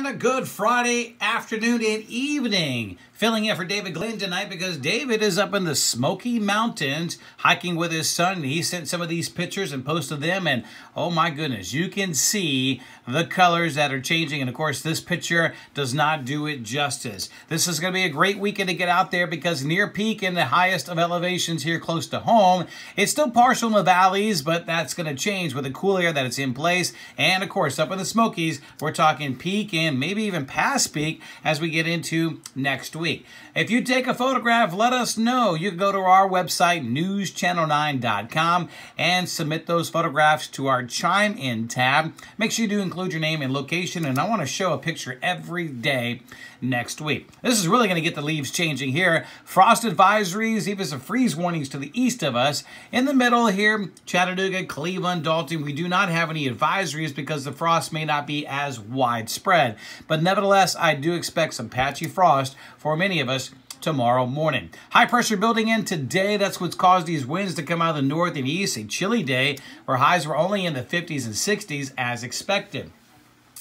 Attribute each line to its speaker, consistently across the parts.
Speaker 1: And a good Friday afternoon and evening. Filling in for David Glenn tonight because David is up in the Smoky Mountains hiking with his son. He sent some of these pictures and posted them. And oh my goodness, you can see the colors that are changing. And of course, this picture does not do it justice. This is going to be a great weekend to get out there because near peak and the highest of elevations here close to home, it's still partial in the valleys, but that's going to change with the cool air that it's in place. And of course, up in the Smokies, we're talking peak and maybe even past peak as we get into next week If you take a photograph, let us know. You can go to our website, newschannel9.com, and submit those photographs to our Chime In tab. Make sure you do include your name and location, and I want to show a picture every day next week. This is really going to get the leaves changing here. Frost advisories, even some freeze warnings to the east of us. In the middle here, Chattanooga, Cleveland, Dalton, we do not have any advisories because the frost may not be as widespread. But nevertheless, I do expect some patchy frost for many of us tomorrow morning. High pressure building in today. That's what's caused these winds to come out of the north and east. A chilly day where highs were only in the 50s and 60s as expected.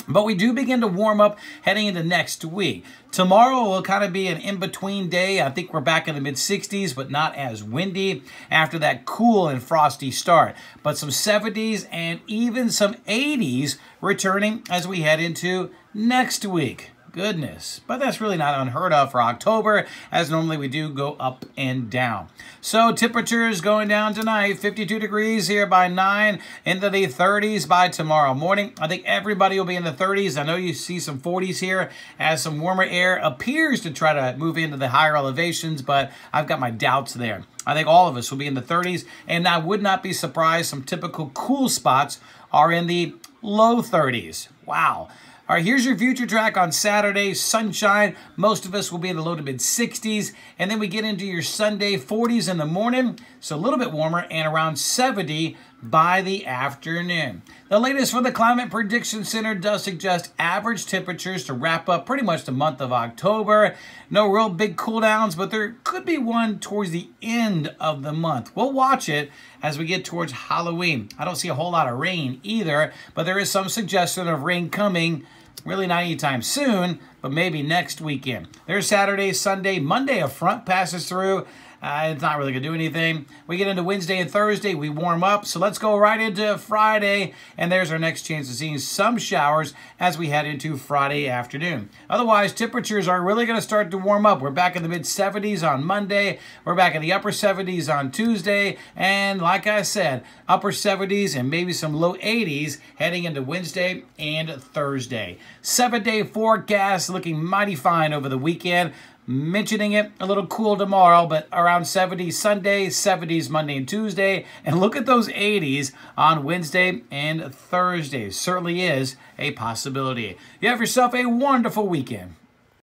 Speaker 1: But we do begin to warm up heading into next week. Tomorrow will kind of be an in-between day. I think we're back in the mid-60s, but not as windy after that cool and frosty start. But some 70s and even some 80s returning as we head into next week goodness. But that's really not unheard of for October, as normally we do go up and down. So temperatures going down tonight, 52 degrees here by 9, into the 30s by tomorrow morning. I think everybody will be in the 30s. I know you see some 40s here as some warmer air appears to try to move into the higher elevations, but I've got my doubts there. I think all of us will be in the 30s, and I would not be surprised some typical cool spots are in the low 30s. Wow. All right, here's your future track on Saturday. Sunshine. Most of us will be in the low to mid 60s. And then we get into your Sunday 40s in the morning. So a little bit warmer and around 70 by the afternoon. The latest from the Climate Prediction Center does suggest average temperatures to wrap up pretty much the month of October. No real big cool downs, but there could be one towards the end of the month. We'll watch it as we get towards Halloween. I don't see a whole lot of rain either, but there is some suggestion of rain coming Really not anytime soon, but maybe next weekend. There's Saturday, Sunday, Monday, a front passes through. Uh, it's not really going to do anything. We get into Wednesday and Thursday, we warm up. So let's go right into Friday. And there's our next chance of seeing some showers as we head into Friday afternoon. Otherwise, temperatures are really going to start to warm up. We're back in the mid 70s on Monday. We're back in the upper 70s on Tuesday. And like I said, upper 70s and maybe some low 80s heading into Wednesday and Thursday. Seven day forecast looking mighty fine over the weekend mentioning it a little cool tomorrow, but around 70s Sunday, 70s Monday and Tuesday. And look at those 80s on Wednesday and Thursday. Certainly is a possibility. You have yourself a wonderful weekend.